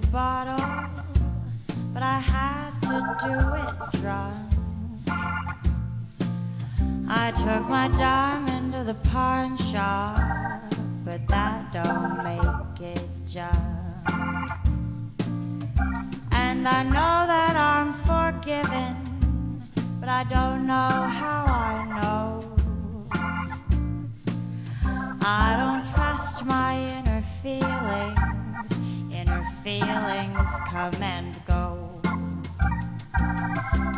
the bottle, but I had to do it drunk. I took my diamond to the pawn shop, but that don't make it junk. And I know that I'm forgiven, but I don't know how I know. I don't come and go.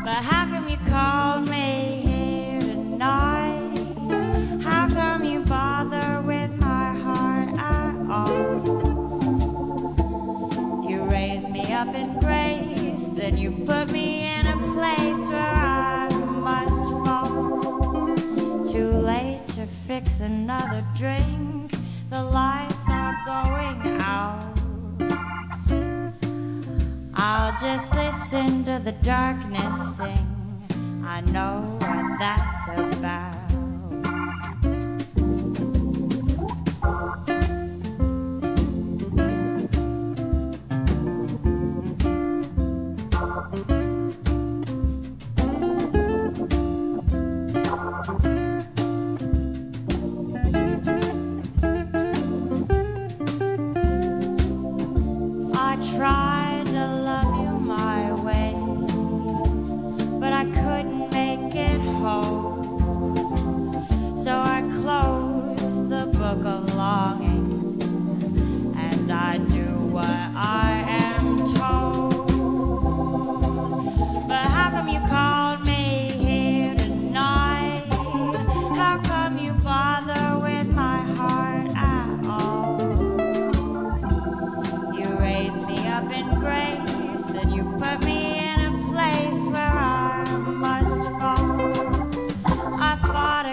But how come you call me here tonight? How come you bother with my heart at all? You raise me up in grace, then you put me in a place where I must fall. Too late to fix another drink, the lights are going out. I'll just listen to the darkness sing. I know what that's about.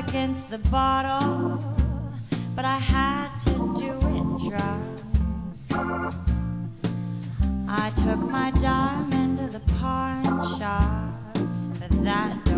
Against the bottle, but I had to do it drunk. I took my diamond to the pawn shop, but that